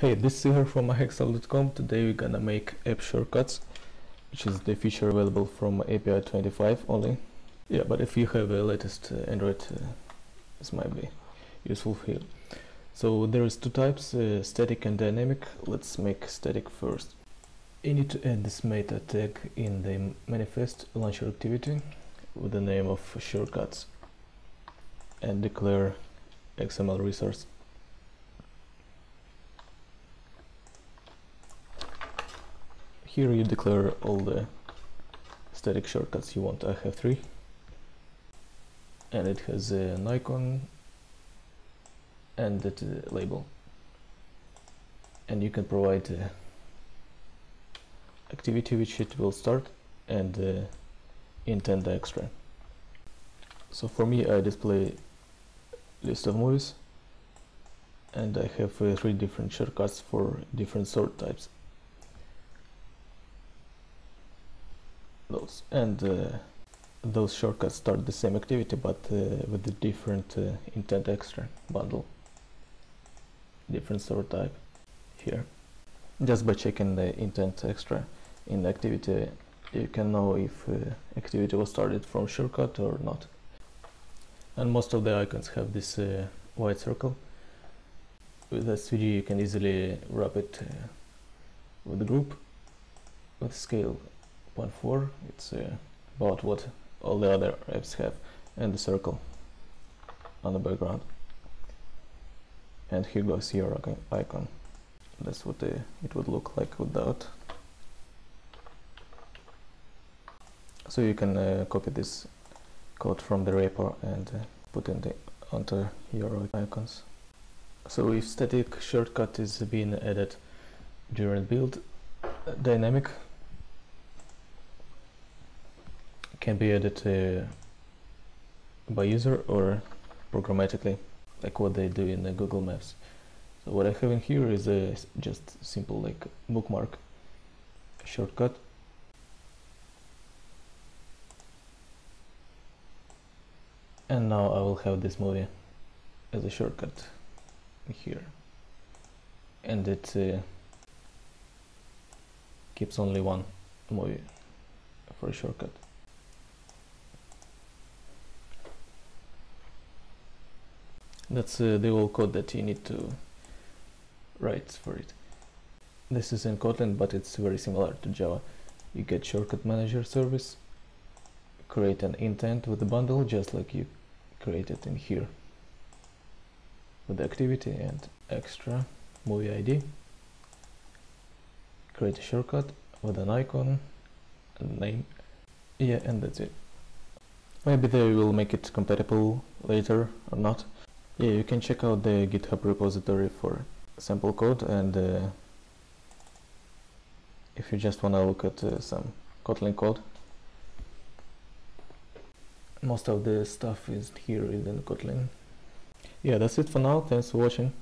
Hey, this is Igor from myhexaville.com. Today we're gonna make app shortcuts, which is the feature available from API 25 only. Yeah, but if you have a latest uh, Android, uh, this might be useful for you. So there is two types, uh, static and dynamic. Let's make static first. You need to add this meta tag in the manifest launcher activity with the name of shortcuts and declare XML resource. Here you declare all the static shortcuts you want. I have three. And it has an icon and that uh, label. And you can provide uh, activity which it will start and uh, intent extra so for me I display list of movies. And I have uh, three different shortcuts for different sort types and uh, those shortcuts start the same activity but uh, with a different uh, intent extra bundle. Different sort type here. Just by checking the intent extra in the activity you can know if uh, activity was started from shortcut or not. And most of the icons have this uh, white circle. With SVG you can easily wrap it uh, with the group with scale 0.4 it's uh, about what all the other apps have and the circle on the background. And here goes your icon. that's what the, it would look like without. So you can uh, copy this code from the repo and uh, put in the onto your icons. So if static shortcut is being added during build uh, dynamic can be added uh, by user or programmatically like what they do in the Google Maps. So what I have in here is a just simple like bookmark shortcut. And now I will have this movie as a shortcut here. And it uh, keeps only one movie for a shortcut that's the whole code that you need to write for it. This is in Kotlin but it's very similar to Java. You get shortcut manager service create an intent with the bundle just like you created in here. With the activity and extra movie ID create a shortcut with an icon and name. Yeah and that's it. Maybe they will make it compatible later or not yeah, you can check out the GitHub repository for sample code and uh, if you just want to look at uh, some Kotlin code. Most of the stuff is here in Kotlin. Yeah, that's it for now. Thanks for watching.